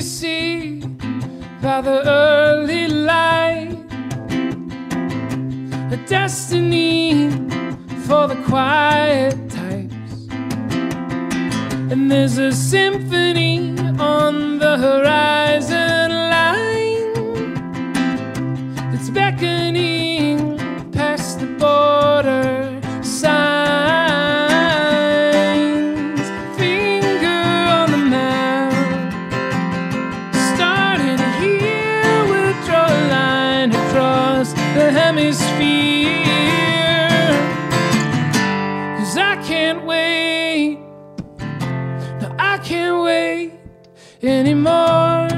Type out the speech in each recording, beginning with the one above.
see by the early light a destiny for the quiet types? And there's a symphony on the horizon line that's beckoning the hemisphere. Cause I can't wait. No, I can't wait anymore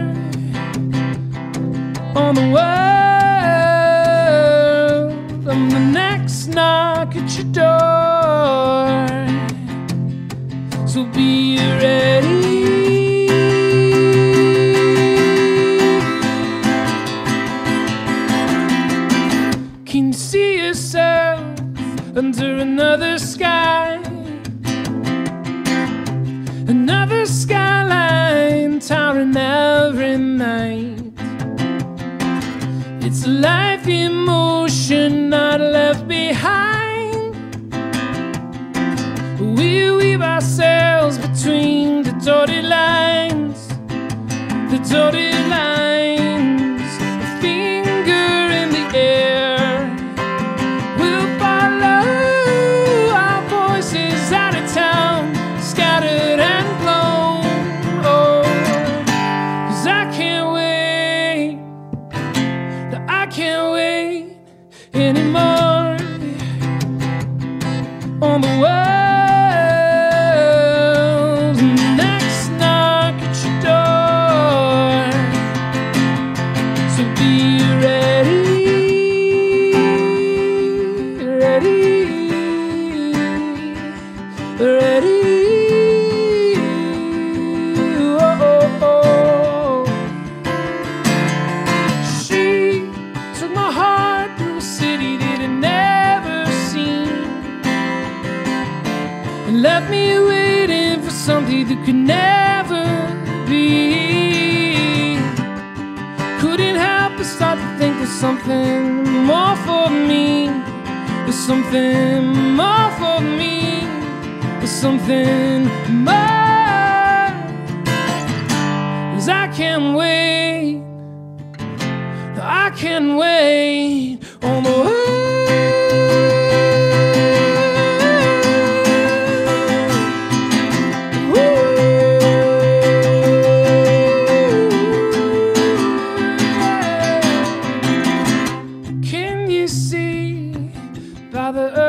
on the world. I'm the next knock at your door. So be ready. Can see yourself under another sky? Another skyline towering every night. It's life in motion, not left behind. We weave ourselves between the dotted lines, the dotted anymore on the world. Me waiting for something that could never be. Couldn't help but start to think there's something more for me. There's something more for me. There's something more. Cause I can't wait. I can't wait on by